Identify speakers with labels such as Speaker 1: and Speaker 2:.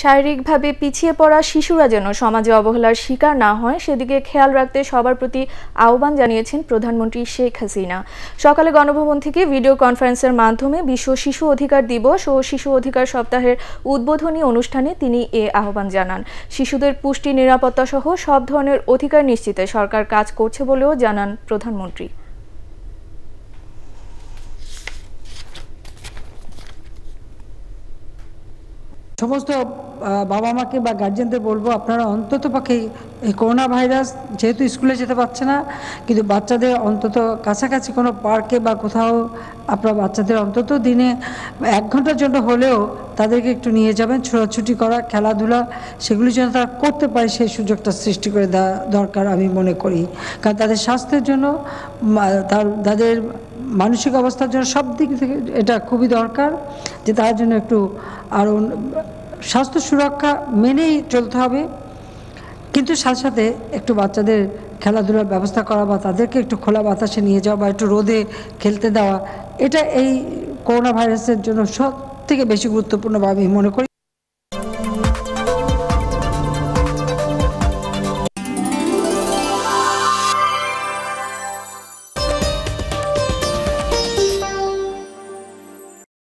Speaker 1: শারীরিকভাবে পিছিয়ে পড়া শিশুরা যেন সমাজে অবহেলার শিকার না হয়, সেদিকে খেয়াল রাখতে সবার প্রতি আহ্বান জানিয়েছেন প্রধানমন্ত্রী শেখ হাসিনা। সকালে গণভবন থেকে ভিডিও কনফারেন্সের মাধ্যমে বিশ্ব শিশু অধিকার দিবস ও শিশু অধিকার সপ্তাহের উদ্বোধনী অনুষ্ঠানে তিনি এ আহ্বান জানান। শিশুদের পুষ্টি, নিরাপত্তা সহ সব ধরনের অধিকার নিশ্চিতে সরকার কাজ করছে বলেও জানান প্রধানমন্ত্রী।
Speaker 2: সমস্ত বাবা মাকে বা গার্জেনদের বলব, আপনারা অন্তত পক্ষে এই করোনা ভাইরাস যেহেতু স্কুলে যেতে পারছে না, কিন্তু বাচ্চাদের অন্তত কাছাকাছি কোনো পার্কে বা কোথাও আপনার বাচ্চাদের অন্তত দিনে এক ঘণ্টার জন্য হলেও তাদেরকে একটু নিয়ে যাবেন, ছোটাছুটি করা, খেলাধুলা সেগুলি যেন তারা করতে পারে সেই সুযোগটা সৃষ্টি করে দেওয়া দরকার আমি মনে করি। কারণ তাদের স্বাস্থ্যের জন্য তার, তাদের মানসিক অবস্থার জন্য সব দিক থেকে এটা খুবই দরকার যে তার জন্য একটু আরও স্বাস্থ্য সুরক্ষা মেনেই চলতে হবে। কিন্তু সাথে সাথে একটু বাচ্চাদের খেলাধুলার ব্যবস্থা করা বা তাদেরকে একটু খোলা বাতাসে নিয়ে যাওয়া বা একটু রোদে খেলতে দেওয়া, এটা এই করোনা ভাইরাসের জন্য সব থেকে বেশি গুরুত্বপূর্ণ আমি মনে করি।